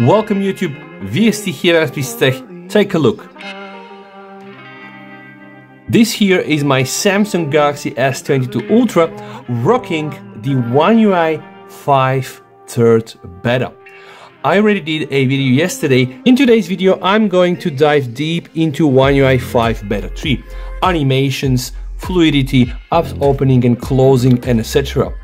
Welcome YouTube, VST here at Tech. Take a look. This here is my Samsung Galaxy S22 Ultra rocking the One UI 5 third beta. I already did a video yesterday. In today's video, I'm going to dive deep into One UI 5 Beta 3. Animations, fluidity, apps opening and closing, and etc.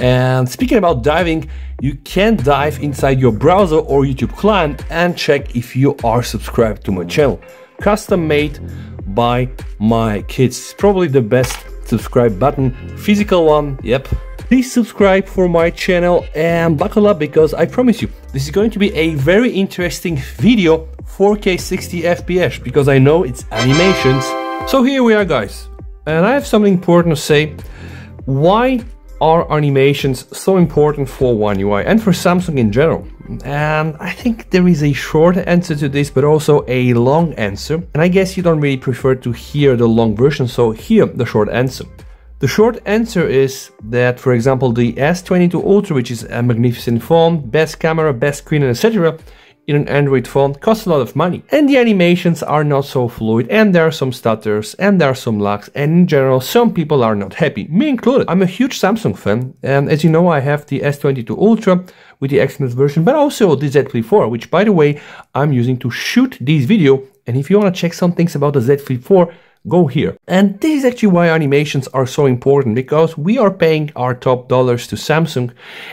And speaking about diving, you can dive inside your browser or YouTube client and check if you are subscribed to my channel. Custom made by my kids. It's probably the best subscribe button. Physical one, yep. Please subscribe for my channel and buckle up because I promise you, this is going to be a very interesting video 4K 60 FPS because I know it's animations. So here we are guys, and I have something important to say. Why are animations so important for One UI and for Samsung in general? And I think there is a short answer to this, but also a long answer. And I guess you don't really prefer to hear the long version, so here the short answer. The short answer is that, for example, the S22 Ultra, which is a magnificent phone, best camera, best screen, etc., in an Android phone costs a lot of money. And the animations are not so fluid, and there are some stutters, and there are some lags, and in general, some people are not happy, me included. I'm a huge Samsung fan, and as you know, I have the S22 Ultra with the Exynos version, but also the Z Flip 4, which by the way, I'm using to shoot this video. And if you want to check some things about the Z Flip 4, go here. And this is actually why animations are so important because we are paying our top dollars to Samsung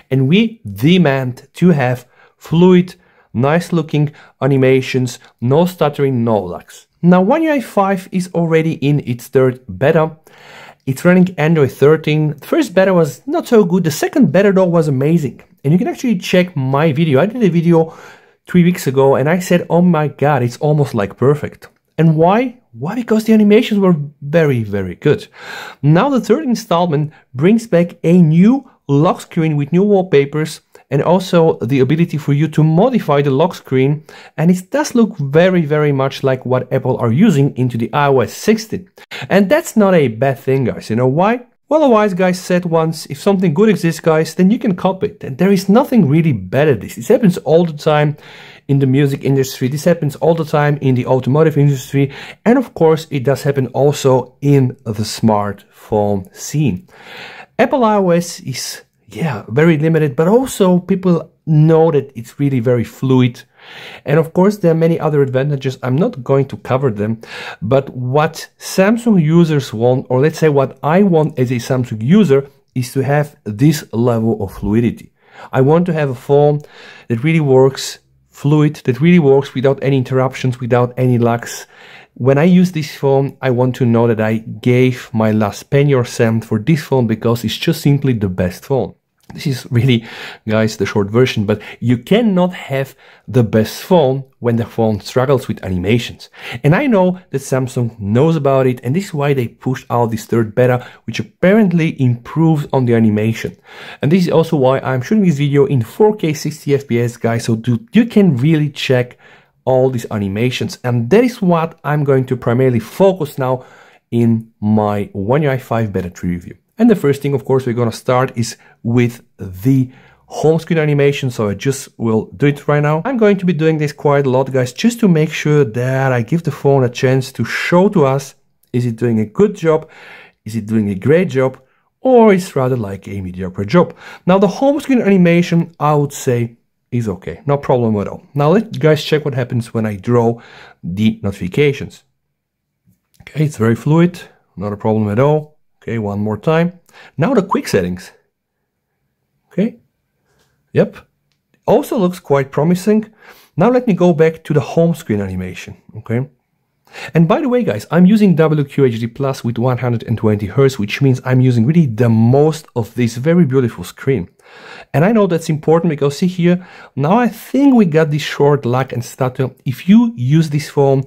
and we demand to have fluid nice looking animations, no stuttering, no lags. Now One UI 5 is already in its third beta. It's running Android 13. The first beta was not so good. The second beta though was amazing. And you can actually check my video. I did a video three weeks ago and I said, oh my god, it's almost like perfect. And why? Why? Because the animations were very, very good. Now the third installment brings back a new lock screen with new wallpapers and also the ability for you to modify the lock screen and it does look very very much like what Apple are using into the iOS 16 and that's not a bad thing guys you know why well, a wise guy said once, if something good exists, guys, then you can copy it. And there is nothing really bad at this. This happens all the time in the music industry. This happens all the time in the automotive industry. And of course, it does happen also in the smartphone scene. Apple iOS is yeah, very limited, but also people know that it's really very fluid. And of course, there are many other advantages. I'm not going to cover them, but what Samsung users want, or let's say what I want as a Samsung user, is to have this level of fluidity. I want to have a phone that really works fluid, that really works without any interruptions, without any lags, when I use this phone, I want to know that I gave my last penny or cent for this phone because it's just simply the best phone. This is really, guys, the short version, but you cannot have the best phone when the phone struggles with animations. And I know that Samsung knows about it, and this is why they pushed out this third beta, which apparently improves on the animation. And this is also why I'm shooting this video in 4K 60 FPS, guys, so you can really check all these animations. And that is what I'm going to primarily focus now in my One UI 5 Beta 3 review. And the first thing, of course, we're going to start is with the home screen animation. So I just will do it right now. I'm going to be doing this quite a lot, guys, just to make sure that I give the phone a chance to show to us, is it doing a good job? Is it doing a great job? Or is rather like a mediocre job? Now, the home screen animation, I would say, is okay. No problem at all. Now let guys check what happens when I draw the notifications. Okay, it's very fluid, not a problem at all. Okay, one more time. Now the quick settings. Okay, yep. Also looks quite promising. Now let me go back to the home screen animation. Okay. And by the way, guys, I'm using WQHD Plus with 120 Hz, which means I'm using really the most of this very beautiful screen. And I know that's important because see here, now I think we got this short lag and stutter. If you use this phone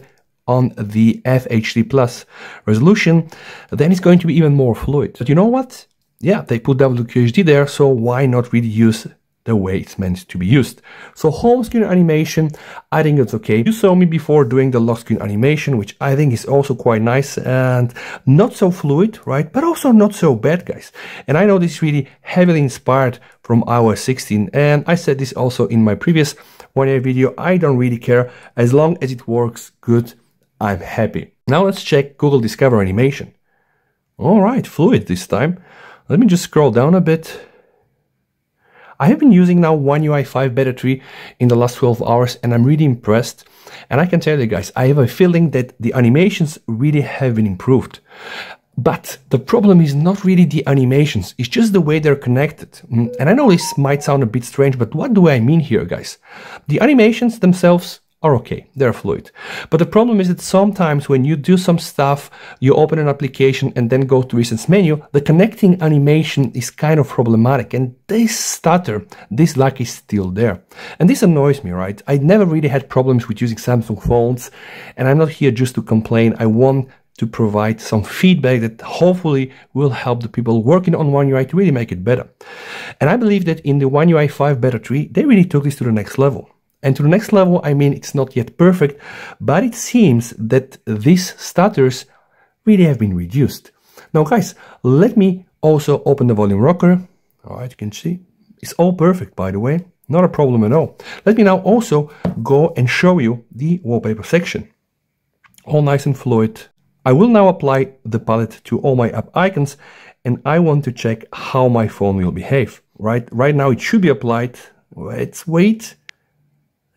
on the FHD Plus resolution, then it's going to be even more fluid. But you know what? Yeah, they put WQHD there, so why not really use the way it's meant to be used. So home screen animation, I think it's okay. You saw me before doing the lock screen animation, which I think is also quite nice and not so fluid, right? But also not so bad, guys. And I know this is really heavily inspired from iOS 16. And I said this also in my previous One UI video, I don't really care. As long as it works good, I'm happy. Now let's check Google Discover Animation. All right, fluid this time. Let me just scroll down a bit. I have been using now One UI 5 Beta 3 in the last 12 hours and I'm really impressed. And I can tell you guys, I have a feeling that the animations really have been improved. But the problem is not really the animations, it's just the way they're connected. Mm, and I know this might sound a bit strange, but what do I mean here, guys? The animations themselves are okay, they're fluid. But the problem is that sometimes when you do some stuff, you open an application and then go to recent menu, the connecting animation is kind of problematic and this stutter, this lag is still there. And this annoys me, right? I never really had problems with using Samsung phones and I'm not here just to complain. I want to provide some feedback that hopefully will help the people working on One UI to really make it better. And I believe that in the One UI 5 Beta 3, they really took this to the next level. And to the next level, I mean, it's not yet perfect, but it seems that these stutters really have been reduced. Now, guys, let me also open the volume rocker. All right, you can see it's all perfect, by the way. Not a problem at all. Let me now also go and show you the wallpaper section. All nice and fluid. I will now apply the palette to all my app icons and I want to check how my phone will behave. Right, right now it should be applied. Let's wait.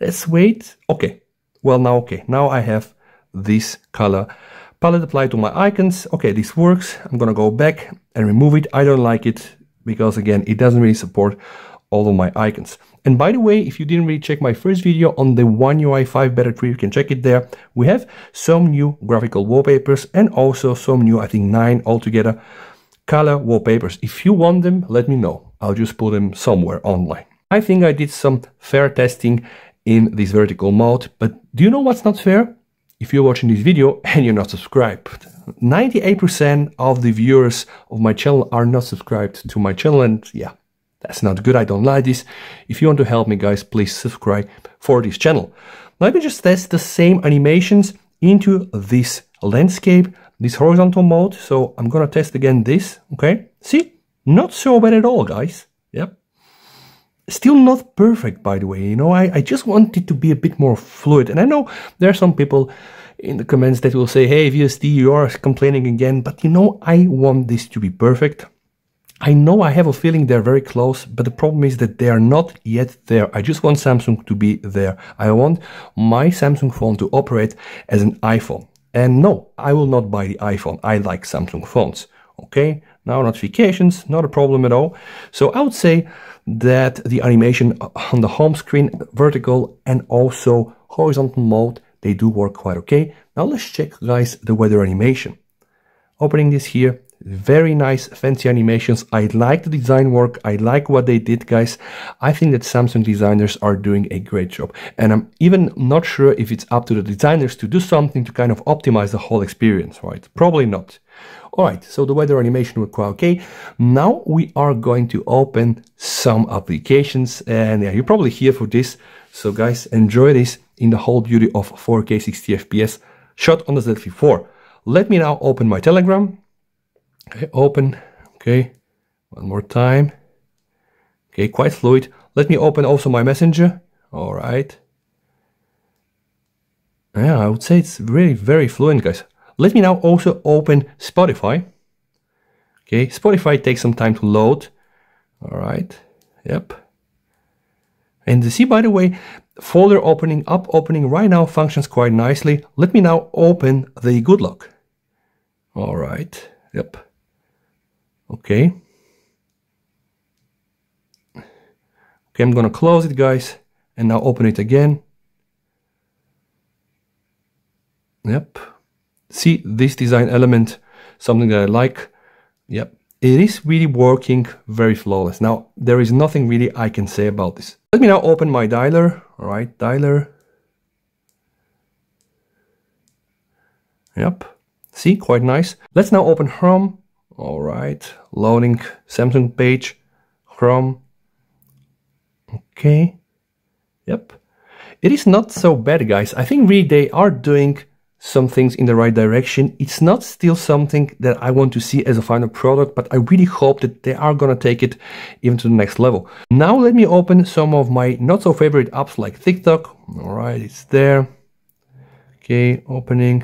Let's wait. Okay. Well, now, okay. Now I have this color palette applied to my icons. Okay, this works. I'm gonna go back and remove it. I don't like it because again, it doesn't really support all of my icons. And by the way, if you didn't really check my first video on the One UI 5 Beta 3, you can check it there. We have some new graphical wallpapers and also some new, I think nine altogether, color wallpapers. If you want them, let me know. I'll just put them somewhere online. I think I did some fair testing in this vertical mode. But do you know what's not fair? If you're watching this video and you're not subscribed. 98% of the viewers of my channel are not subscribed to my channel and yeah, that's not good. I don't like this. If you want to help me guys, please subscribe for this channel. Let me just test the same animations into this landscape, this horizontal mode. So I'm gonna test again this, okay? See, not so bad at all, guys. Still not perfect, by the way. You know, I, I just want it to be a bit more fluid. And I know there are some people in the comments that will say, hey, VST, you are complaining again. But you know, I want this to be perfect. I know I have a feeling they're very close, but the problem is that they are not yet there. I just want Samsung to be there. I want my Samsung phone to operate as an iPhone. And no, I will not buy the iPhone. I like Samsung phones. Okay, now notifications, not a problem at all. So I would say that the animation on the home screen, vertical and also horizontal mode, they do work quite okay. Now let's check guys the weather animation. Opening this here, very nice fancy animations. I like the design work. I like what they did guys. I think that Samsung designers are doing a great job. And I'm even not sure if it's up to the designers to do something to kind of optimize the whole experience, right? Probably not. All right, so the weather animation worked quite okay. Now we are going to open some applications and yeah, you're probably here for this. So guys, enjoy this in the whole beauty of 4K 60 FPS shot on the Z4. Let me now open my Telegram. Okay, open. Okay, one more time. Okay, quite fluid. Let me open also my Messenger. All right. Yeah, I would say it's really very fluent, guys. Let me now also open Spotify. Okay, Spotify takes some time to load. All right, yep. And see, by the way, folder opening, up opening right now functions quite nicely. Let me now open the good lock. All right, yep. Okay. Okay, I'm gonna close it, guys, and now open it again. Yep see this design element, something that I like. Yep, it is really working very flawless. Now, there is nothing really I can say about this. Let me now open my dialer. All right, dialer. Yep, see, quite nice. Let's now open Chrome. All right, loading Samsung page, Chrome. Okay, yep. It is not so bad, guys. I think really they are doing some things in the right direction. It's not still something that I want to see as a final product, but I really hope that they are gonna take it even to the next level. Now let me open some of my not so favorite apps like TikTok. All right, it's there. Okay, opening.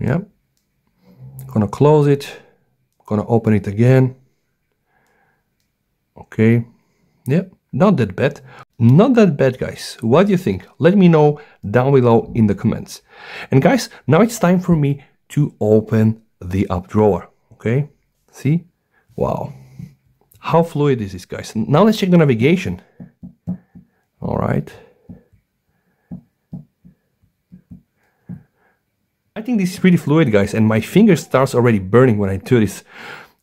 Yep. Gonna close it. Gonna open it again. Okay. Yep, not that bad. Not that bad, guys. What do you think? Let me know down below in the comments. And guys, now it's time for me to open the app drawer. Okay, see? Wow. How fluid is this, guys? Now let's check the navigation. All right. I think this is pretty fluid, guys, and my finger starts already burning when I do this.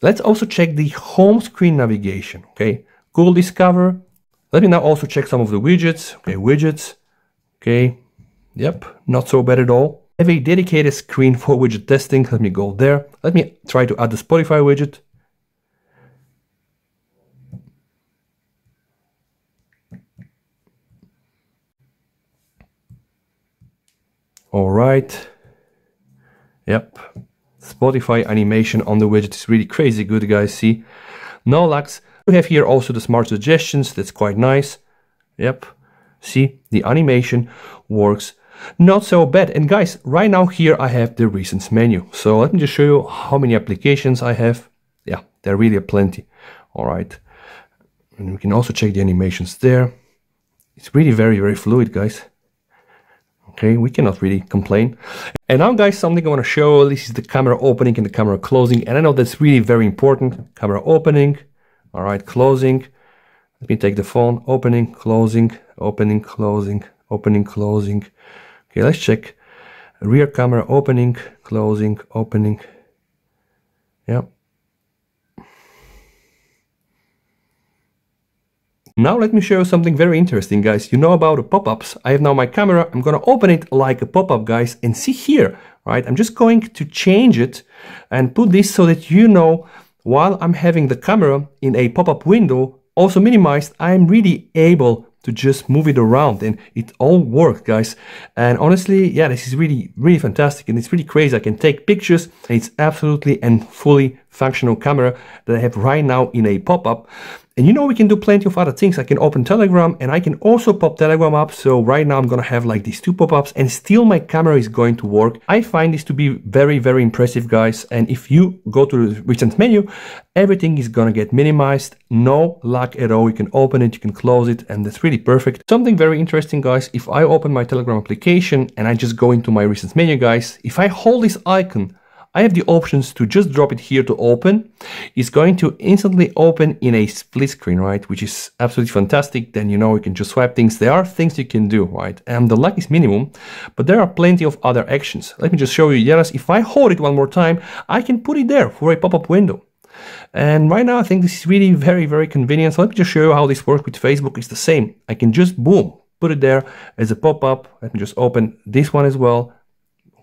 Let's also check the home screen navigation, okay? Google Discover, let me now also check some of the widgets. Okay, widgets. Okay, yep, not so bad at all. I have a dedicated screen for widget testing. Let me go there. Let me try to add the Spotify widget. All right. Yep. Spotify animation on the widget is really crazy good, guys. See? No lags. We have here also the smart suggestions, that's quite nice. Yep, see, the animation works not so bad. And guys, right now here I have the recents menu. So let me just show you how many applications I have. Yeah, there really are plenty. All right. And we can also check the animations there. It's really very, very fluid, guys. Okay, we cannot really complain. And now, guys, something I want to show. This is the camera opening and the camera closing. And I know that's really very important. Camera opening, all right, closing. Let me take the phone, opening, closing, opening, closing, opening, closing. Okay, let's check. Rear camera opening, closing, opening. Yeah. Now let me show you something very interesting, guys. You know about the pop-ups. I have now my camera. I'm gonna open it like a pop-up, guys, and see here, right? I'm just going to change it and put this so that you know while I'm having the camera in a pop-up window also minimized, I'm really able to just move it around and it all works guys and honestly yeah this is really really fantastic and it's really crazy I can take pictures it's absolutely and fully functional camera that I have right now in a pop-up and you know we can do plenty of other things. I can open Telegram and I can also pop Telegram up. So right now I'm gonna have like these two pop-ups and still my camera is going to work. I find this to be very, very impressive guys. And if you go to the recent menu, everything is gonna get minimized. No lag at all. You can open it, you can close it and that's really perfect. Something very interesting guys, if I open my Telegram application and I just go into my recent menu guys, if I hold this icon I have the options to just drop it here to open. It's going to instantly open in a split screen, right? Which is absolutely fantastic. Then you know you can just swipe things. There are things you can do, right? And the lag is minimum, but there are plenty of other actions. Let me just show you. Yes, if I hold it one more time, I can put it there for a pop-up window. And right now, I think this is really very, very convenient. So let me just show you how this works with Facebook. It's the same. I can just, boom, put it there as a pop-up. Let me just open this one as well.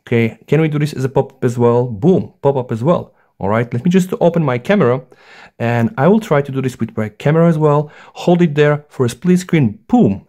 Okay, can we do this as a pop-up as well? Boom, pop-up as well. All right, let me just open my camera and I will try to do this with my camera as well. Hold it there for a split screen, boom,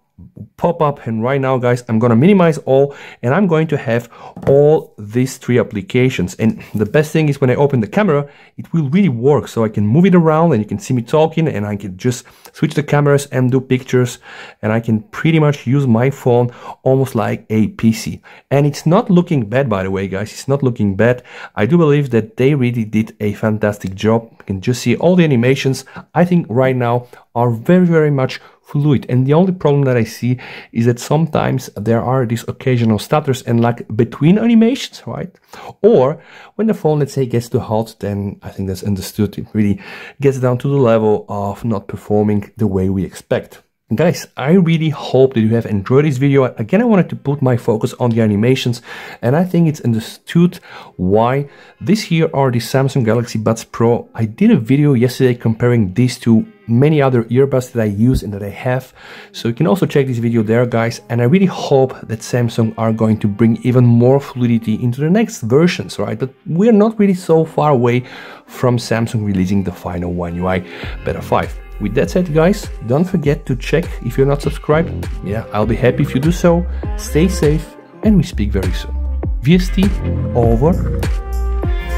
pop up and right now guys I'm gonna minimize all and I'm going to have all these three applications. And the best thing is when I open the camera it will really work. So I can move it around and you can see me talking and I can just switch the cameras and do pictures and I can pretty much use my phone almost like a PC and it's not looking bad by the way guys. It's not looking bad. I do believe that they really did a fantastic job. You can just see all the animations. I think right now are very very much fluid. And the only problem that I see is that sometimes there are these occasional stutters and lag between animations, right? Or when the phone, let's say, gets too hot, then I think that's understood. It really gets down to the level of not performing the way we expect. Guys, I really hope that you have enjoyed this video. Again, I wanted to put my focus on the animations and I think it's understood why. This here are the Samsung Galaxy Buds Pro. I did a video yesterday comparing these to many other earbuds that I use and that I have. So you can also check this video there, guys. And I really hope that Samsung are going to bring even more fluidity into the next versions, right? But we're not really so far away from Samsung releasing the final One UI Beta 5. With that said guys, don't forget to check if you're not subscribed. Yeah, I'll be happy if you do so. Stay safe and we speak very soon. VST over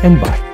and bye.